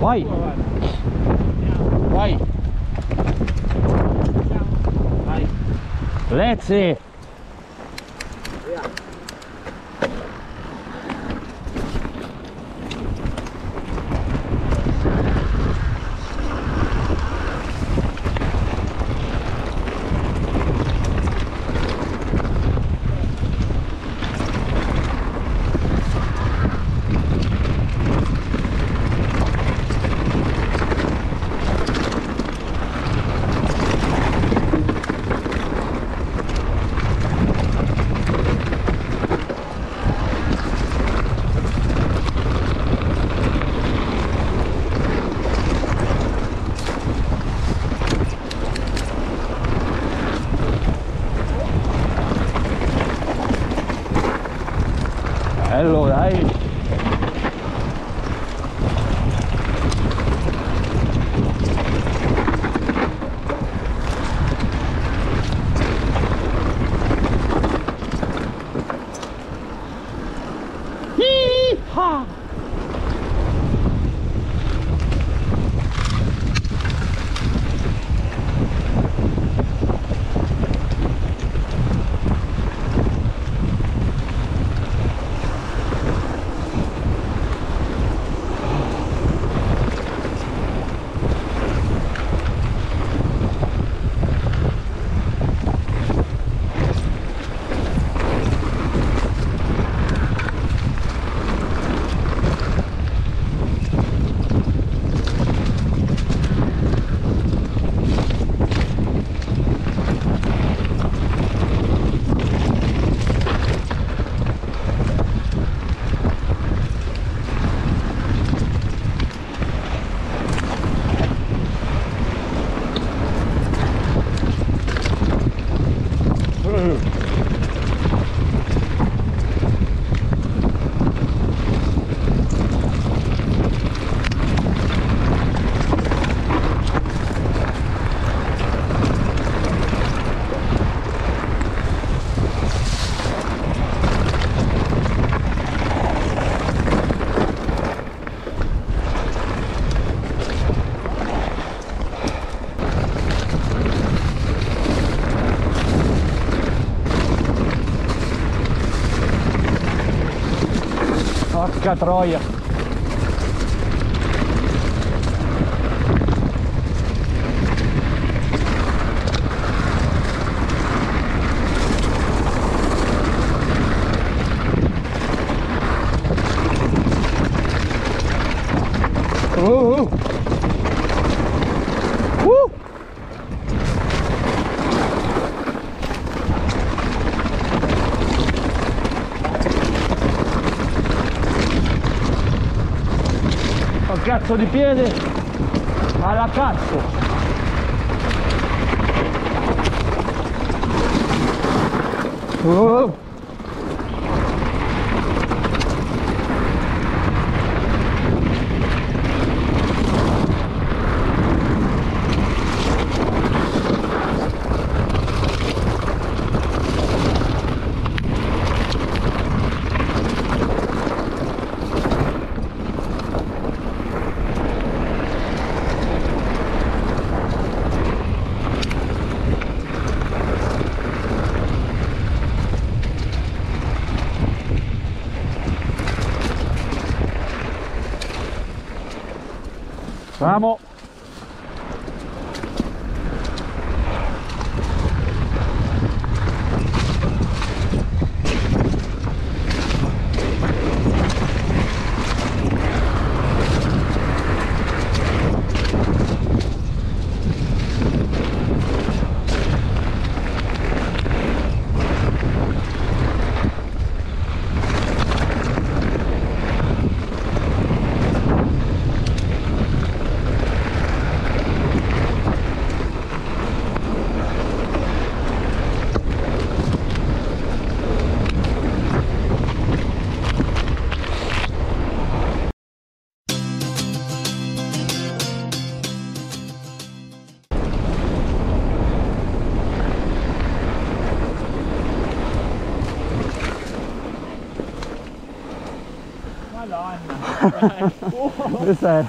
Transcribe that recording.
Vai! Vai! Let's see! Hello, aí. Porca troia! Oh, cazzo di piede alla cazzo Oh. Vamos. Madonna. Questa è